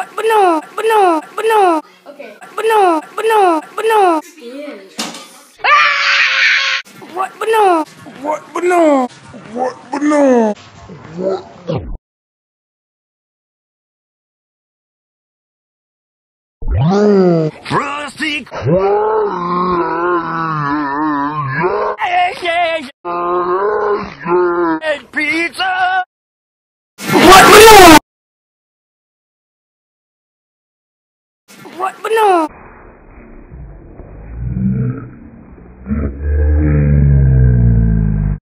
What? But no, but no, but no, Okay. but no, but no, but no. Skin. What? But no. What? But no. What? But no. Frosty and pizza. What? But no. buat benar.